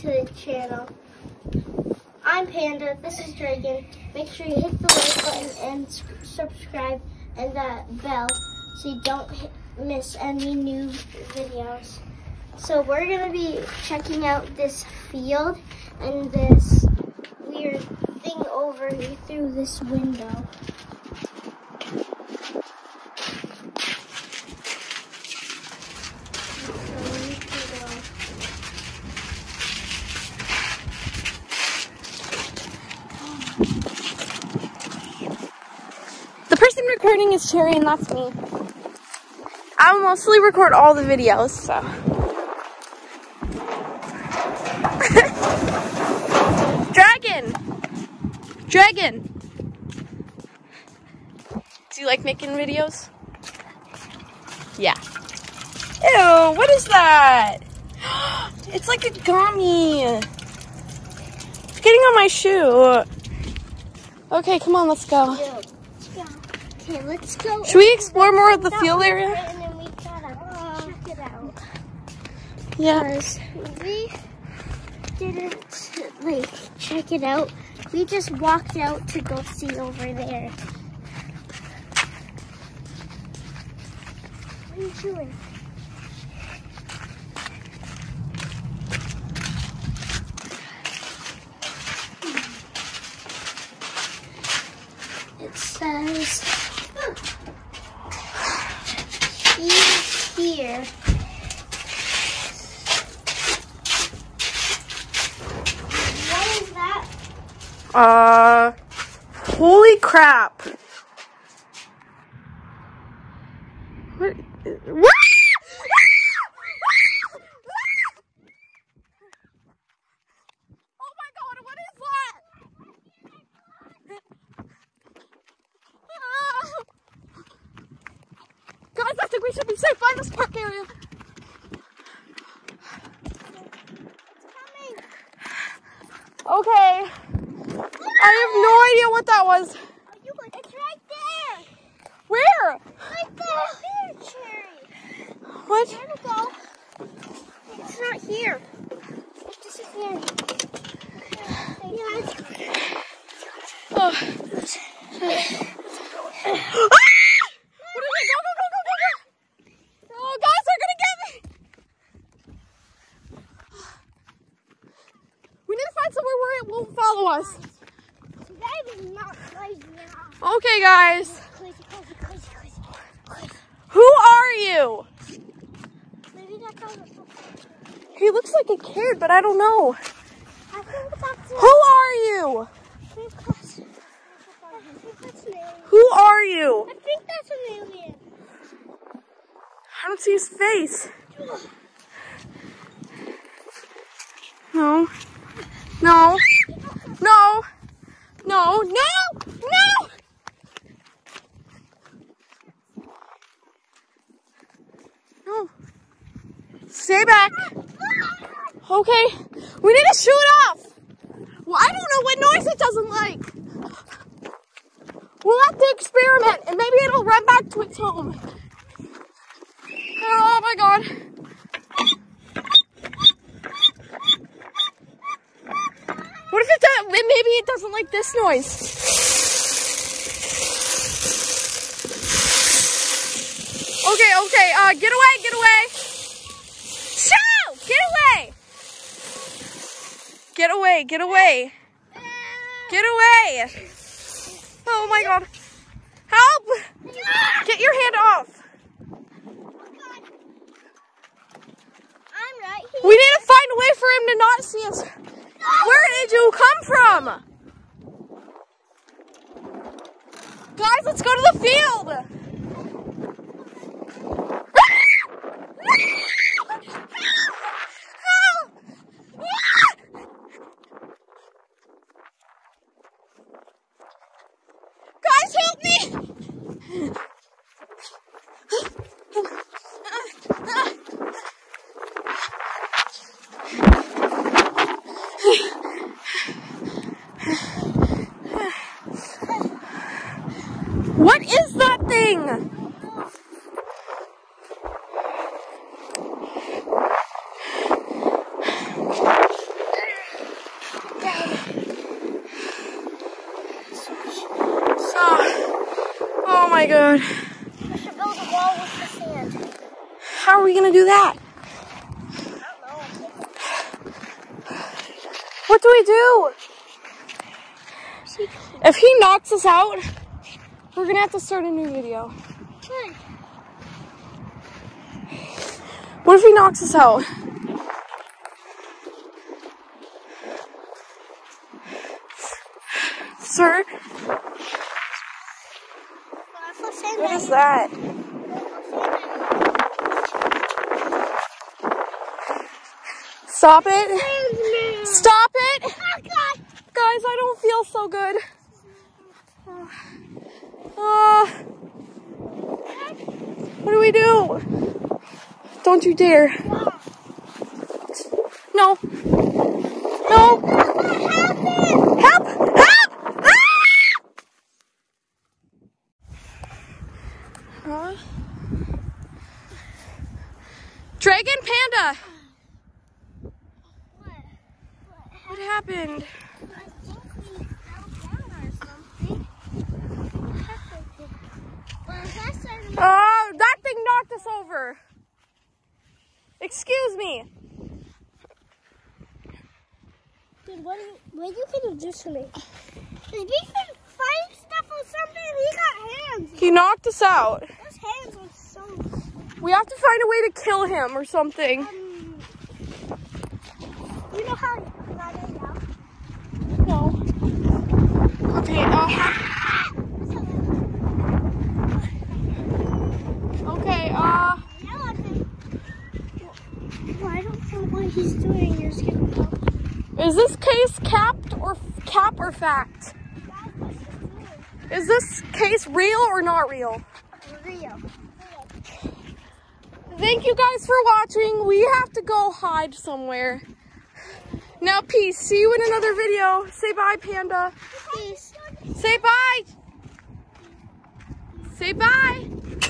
to the channel. I'm Panda, this is Dragon. Make sure you hit the like button and subscribe and that bell so you don't miss any new videos. So we're gonna be checking out this field and this weird thing over here through this window. So we need to go. The person recording is Cherry, and that's me. I will mostly record all the videos, so. Dragon! Dragon! Do you like making videos? Yeah. Ew, what is that? It's like a gummy. It's getting on my shoe. Okay, come on. Let's go. Okay, let's go. Should we explore more of the field area? right, And then we gotta check it out. Yeah. Because we didn't like check it out. We just walked out to go see over there. What are you doing? It says he's here. What is that? Uh, holy crap. What? What? My god, what is that? Guys, I think we should be safe. Find this park area. Coming. Okay. I have no idea what that was. It's right there. Where? Right there. Cherry. What? There we go. It's not here. It's disappearing. Yeah, Oh. What is it? Go, go, go, go, go, go! Oh, guys, they're gonna get me! We need to find somewhere where it won't follow us. That is not crazy enough. Okay, guys. Who are you? He looks like a kid, but I don't know. Who are you? Who are you? I think that's an alien. I don't see his face. No. No. No. No. No. No. Stay back. Okay. We need to shoot off. Well, I don't know what noise it doesn't like. We'll have to experiment and maybe it'll run back to its home. Oh my god. What if it does, maybe it doesn't like this noise? Okay, okay, uh, get away, get away. Shoo! Get away! Get away, get away. Get away! Oh my god. Help! Get your hand off. I'm right here. We need to find a way for him to not see us. Where did you come from? Guys, let's go to the field. What is that thing? Oh my god. We should build a wall with the sand. How are we gonna do that? What do we do? If he knocks us out, we're gonna have to start a new video. What if he knocks us out? Sir, what is that? Stop it. Stop. Guys, I don't feel so good. Uh, what do we do? Don't you dare. No. No. Help! Help! Huh? Dragon Panda! What happened? Oh, that thing knocked us over. Excuse me. Dude, what, what are you gonna do to me? Is Beefman fighting stuff or something? He got hands. He knocked us out. Those hands are so. We have to find a way to kill him or something. Um, you know how that is now? No. Okay, uh, okay, uh, Yell at him. Well, I don't know what he's doing. You're just gonna is this case capped or cap or fact? Is this case real or not real? Real. Thank you guys for watching. We have to go hide somewhere. Now, peace. See you in another video. Say bye, Panda. Peace. Say bye. Say bye.